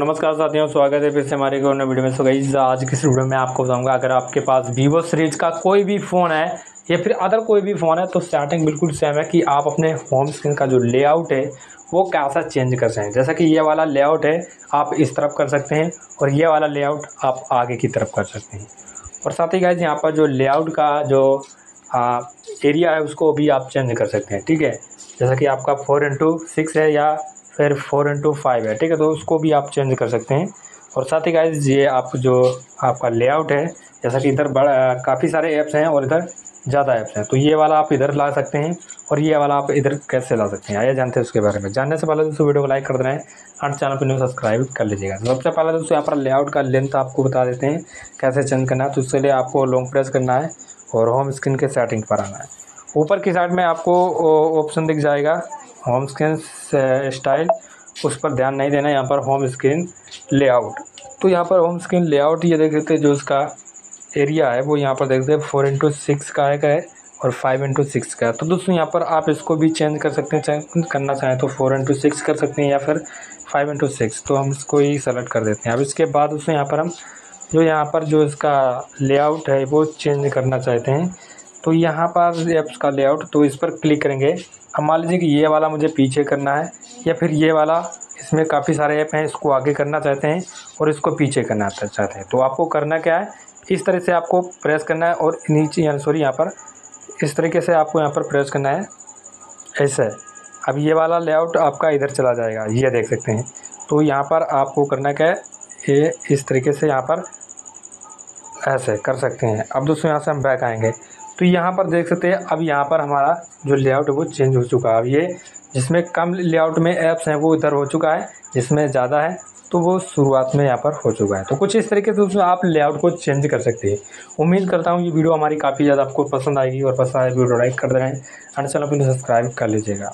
नमस्कार साथियों स्वागत है फिर से हमारे को वीडियो में। सो गई आज की वीडियो में आपको बताऊँगा अगर आपके पास वीवो सीरीज़ का कोई भी फ़ोन है या फिर अदर कोई भी फ़ोन है तो स्टार्टिंग बिल्कुल सेम है कि आप अपने होम स्क्रीन का जो लेआउट है वो कैसा चेंज कर सकते हैं। जैसा कि ये वाला लेआउट है आप इस तरफ़ कर सकते हैं और ये वाला लेआउट आप आगे की तरफ़ कर सकते हैं। और साथ ही गाइज़ यहाँ पर जो लेआउट का जो आ, एरिया है उसको भी आप चेंज कर सकते हैं ठीक है? जैसा कि आपका फोर इंटू सिक्स है या फिर फोर इंटू फाइव है, ठीक है? तो उसको भी आप चेंज कर सकते हैं। और साथ ही गाइज़ ये आप जो आपका लेआउट है, जैसा कि इधर बड़ा, काफ़ी सारे ऐप्स हैं और इधर ज़्यादा ऐप्स हैं। तो ये वाला आप इधर ला सकते हैं और ये वाला आप इधर कैसे ला सकते हैं, आइए जानते हैं उसके बारे में। जानने से पहले दोस्तों वीडियो को लाइक कर देना है और चैनल पर न्यू सब्सक्राइब कर लीजिएगा। सबसे पहले दोस्तों यहाँ पर लेआउट का लेंथ आपको बता देते हैं, कैसे चेंज करना है। तो उसके लिए आपको लॉन्ग प्रेस करना है और होम स्क्रीन के सेटिंग पर आना है। ऊपर की साइड में आपको ऑप्शन दिख जाएगा। होम स्क्रीन स्टाइल उस पर ध्यान नहीं देना, यहाँ पर होम स्क्रीन लेआउट तो यहाँ पर होम स्क्रीन लेआउट ये देख सकते जो उसका एरिया है, वो यहाँ पर देख सकते हैं फोर इंटू सिक्स का है है और फाइव इंटू सिक्स का है। तो दोस्तों, यहाँ पर आप इसको भी चेंज कर सकते हैं चाहे करना चाहें तो फोर इंटू सिक्स कर सकते हैं या फिर फाइव इंटू सिक्स तो हम इसको ही सेलेक्ट कर देते हैं। अब इसके बाद दोस्तों, यहाँ पर हम जो यहाँ पर जो इसका लेआउट है, वो चेंज करना चाहते हैं। तो यहाँ पर ऐप्स का लेआउट तो इस पर क्लिक करेंगे। अब मान लीजिए कि ये वाला मुझे पीछे करना है, या फिर ये वाला, इसमें काफ़ी सारे ऐप हैं, इसको आगे करना चाहते हैं और इसको पीछे करना चाहते हैं। तो आपको करना क्या है? इस तरह से आपको प्रेस करना है और नीचे, यानी सॉरी यहाँ पर इस तरीके से आपको यहाँ पर प्रेस करना है। ऐसे। अब ये वाला लेआउट आपका इधर चला जाएगा, ये देख सकते हैं। तो यहाँ पर आपको करना क्या है? ये इस तरीके से यहाँ पर ऐसे कर सकते हैं। अब दोस्तों, यहाँ से हम बैक आएँगे। तो यहाँ पर देख सकते हैं, अब यहाँ पर हमारा जो लेआउट है वो चेंज हो चुका है। अब ये जिसमें कम लेआउट में ऐप्स हैं, वो इधर हो चुका है, जिसमें ज़्यादा है तो वो शुरुआत में यहाँ पर हो चुका है। तो कुछ इस तरीके से उसमें आप लेआउट को चेंज कर सकते हैं। उम्मीद करता हूँ ये वीडियो हमारी काफ़ी ज़्यादा आपको पसंद आएगी और पसंद आए वीडियो लाइक कर रहे। हैं एंड चैनल को सब्सक्राइब कर लीजिएगा।